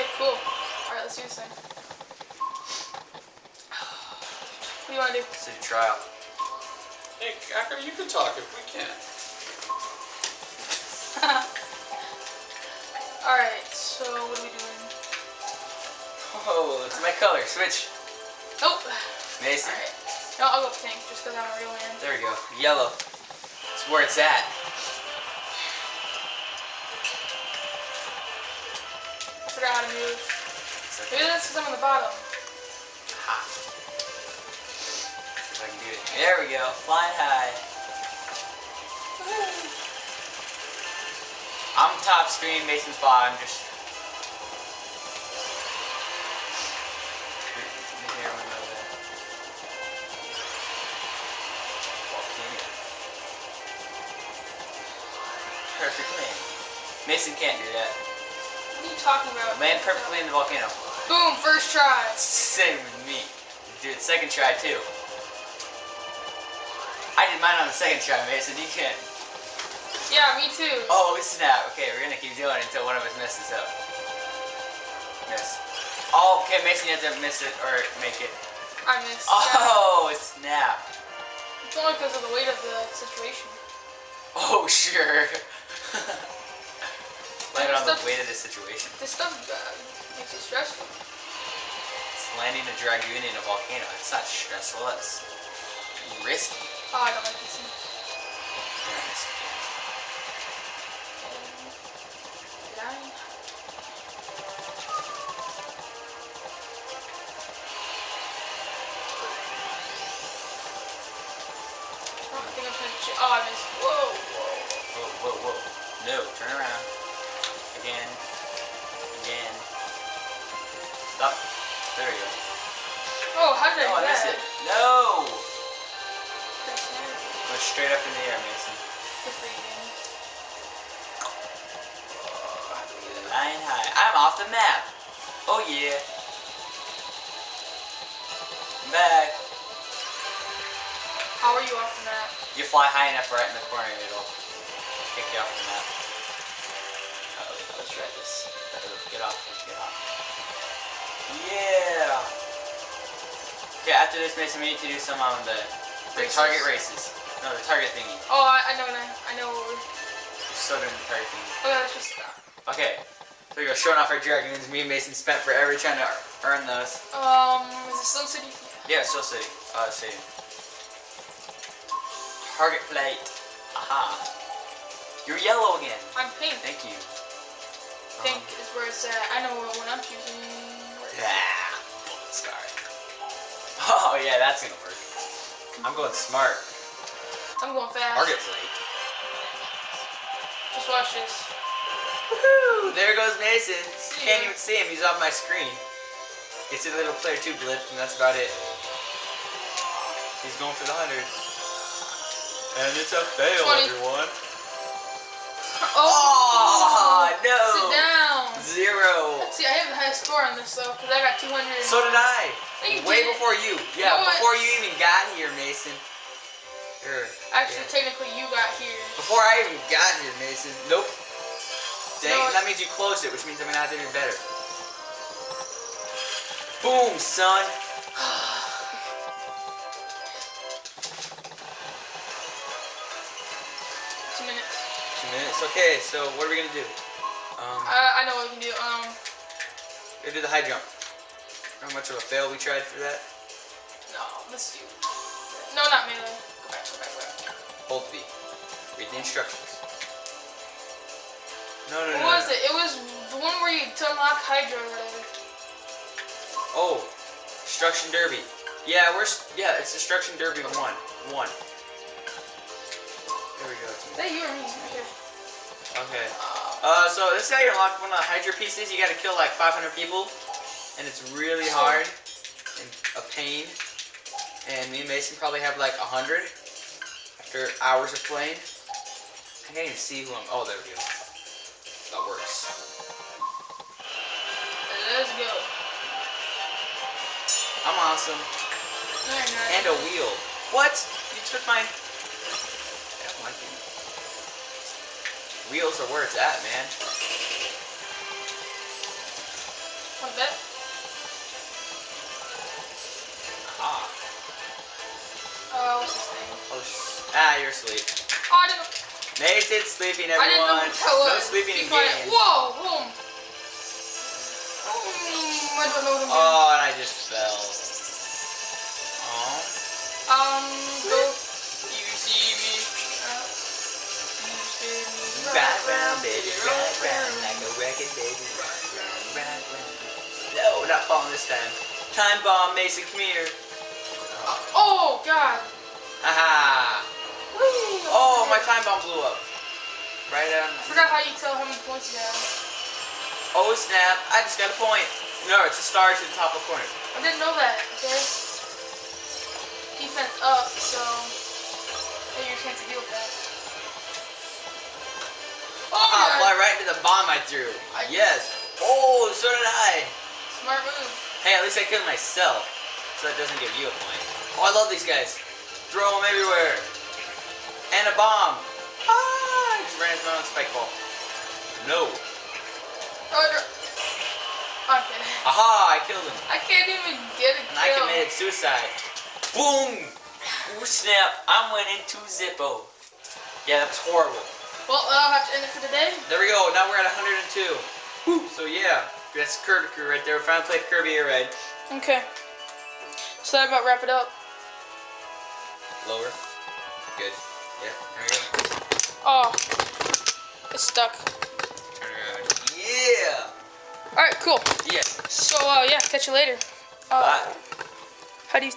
Okay, cool. Alright, let's do this thing. What do you want to do? City trial. Hey, Cracker, you can talk if we can. Alright, so what are we doing? Oh, it's my color. Switch. Nope. Mason. Alright. No, I'll go pink just because I'm a real man. There we go. Yellow. It's where it's at. Forgot how to move. It's Maybe that's because I'm on the bottom. Ha. See if I can do it. There we go. Flying high. I'm top screen, Mason's bottom. Just. There we go. Perfect land. Mason can't do that. What are you talking about? Land perfectly in the volcano. Boom, first try. Same with me. Do it second try too. I did mine on the second try, Mason. You can't. Yeah, me too. Oh snap! Okay, we're gonna keep doing it until one of us messes up. Miss. Oh, okay, Mason, you have to miss it or make it. I missed. Oh, yeah. Oh snap! It's only because of the weight of the situation. Oh sure. On the Stuff- weight of the situation. This stuff uh, makes it stressful. It's landing a dragoon in a volcano. It's not stressful. It's risky. Oh, I don't like this. Oh, I think I'm trying to. Oh, I missed. Whoa, whoa. Whoa, whoa, whoa. No, turn around. Again. Again. Stop. There we go. Oh, how did I do I missed it. No! Go straight up in the air, Mason. You. Flying high. I'm off the map. Oh yeah. I'm back. How are you off the map? You fly high enough right in the corner, it'll kick you off the map. Let's try this. Get off, get off. Yeah! Okay, after this, Mason, we need to do some on the, the Races. target races. No, the target thingy. Oh, I, I know, I I know we're. Still doing the target thingy. Okay, let's just stop. Okay, so we go showing off our dragoons. Me and Mason spent forever trying to earn those. Um, is it Sun City? Yeah, still city. Uh, city. Target plate. Aha. You're yellow again. I'm pink. Thank you. Um, is where it's at. I know what I'm choosing. It's yeah. Bullet scar. Oh yeah, that's gonna work. I'm going smart. I'm going fast. Target plate. Just watch this. Woohoo! There goes Mason. Can't even see him. He's off my screen. You see the little player two blip, and that's about it. He's going for the hundred. And it's a fail, 20. Score on this though, because I got 200. So did I. No, Way didn't. before you. Yeah, No, I- before you even got here, Mason. Actually, yeah. technically, you got here. Before I even got here, Mason. Nope. Dang, No, that means you closed it, which means I'm gonna have to do better. Boom, son. Two minutes. Two minutes. Okay, so what are we gonna do? Um, I, I know what we can do. Um, gonna do the high jump. How much of a fail we tried for that? no, let's do. No, not melee. Go back, go back, go back. Hold B. Read the instructions. No, no, no. What was no. it? It was the one where you to unlock Hydra or whatever. Oh, Destruction Derby. Yeah, we're yeah, it's Destruction Derby one. One. There we go. It's Is me. that you or me? Okay. Okay. Uh, so this is how you unlock one of the Hydra pieces. You gotta kill like 500 people, and it's really hard and a pain. And me and Mason probably have like 100 after hours of playing. I can't even see who I'm. Oh, there we go. That works. let's go. I'm awesome. And a wheel. What? You took my. I don't like it. Wheels are where it's at, man. Like that. Ah. Uh, what's this thing? Oh, sh- ah, you're asleep. Oh, I didn't. Mason's sleeping, I didn't know everyone. what that was. No sleeping Be in quiet. games. Whoa, boom. Mm, I don't know what I'm doing. Oh, and I just fell. No, not falling this time. Time bomb, Mason, come here. Oh. Oh, God. Aha. Whee! Oh, my time bomb blew up. Right on. I forgot how you tell how many points you have. Oh snap! I just got a point. No, it's a star to the top of the corner. I didn't know that, okay? Defense up, so hey, your chance to deal with that. Oh, Ah, fly right into the bomb I threw. I- Yes. Oh, so did I. Smart move. Hey, at least I killed myself, so that doesn't give you a point. Oh, I love these guys. Throw them everywhere. And a bomb. Ah! I just ran into my own spike ball. No. Oh, no. Okay. Aha! I killed him. I can't even get a And I committed suicide. Boom! Ooh, snap. I went into Zippo. Yeah, that was horrible. Well, I'll have to end it for today. There we go. Now we're at 102. Woo. So yeah, that's Kirby Krew right there. We finally played Kirby Air Ride. Okay. So that about wrap it up. Lower. Good. Yeah, there we go. Oh, it's stuck. Turn around. Yeah! All right, cool. Yeah. So uh, yeah, catch you later. Uh, Bye. How do you